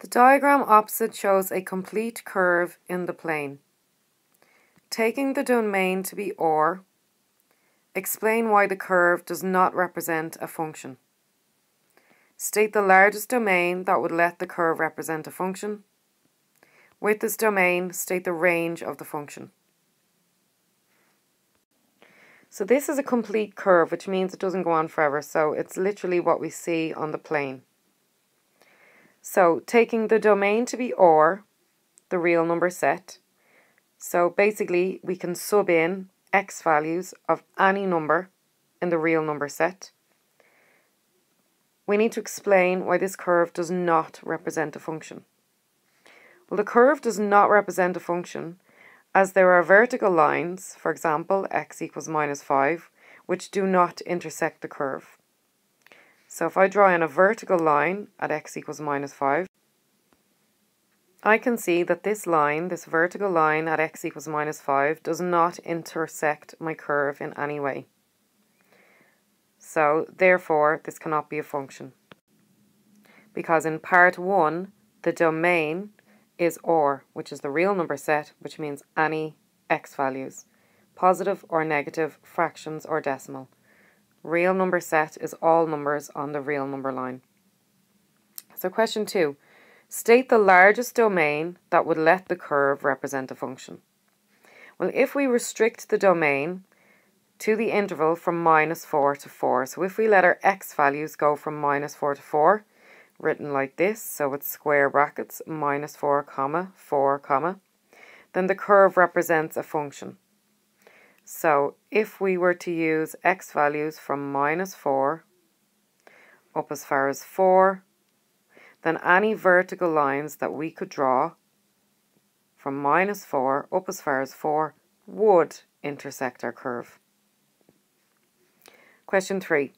The diagram opposite shows a complete curve in the plane. Taking the domain to be R, explain why the curve does not represent a function. State the largest domain that would let the curve represent a function. With this domain, state the range of the function. So this is a complete curve, which means it doesn't go on forever. So it's literally what we see on the plane. So taking the domain to be R, the real number set. So basically we can sub in x values of any number in the real number set. We need to explain why this curve does not represent a function. Well, the curve does not represent a function as there are vertical lines, for example, x equals minus 5, which do not intersect the curve. So if I draw in a vertical line at x equals minus 5, I can see that this line, this vertical line at x equals minus 5, does not intersect my curve in any way. So therefore, this cannot be a function. Because in part 1, the domain is R, which is the real number set, which means any x values, positive or negative, fractions or decimal. Real number set is all numbers on the real number line. So question two, state the largest domain that would let the curve represent a function. Well, if we restrict the domain to the interval from minus 4 to 4, so if we let our x values go from minus 4 to 4, written like this, so it's square brackets, minus 4 comma 4 comma, then the curve represents a function. So if we were to use x values from minus 4 up as far as 4, then any vertical lines that we could draw from minus 4 up as far as 4 would intersect our curve. Question 3.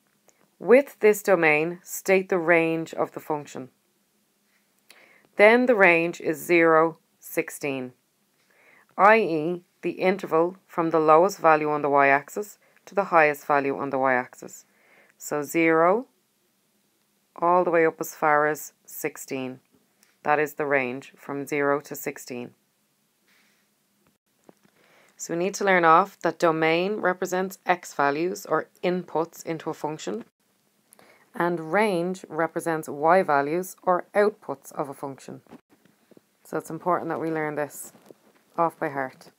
With this domain, state the range of the function. Then the range is 0, 16, i.e the interval from the lowest value on the y-axis to the highest value on the y-axis. So 0 all the way up as far as 16. That is the range from 0 to 16. So we need to learn off that domain represents x values or inputs into a function and range represents y values or outputs of a function. So it's important that we learn this off by heart.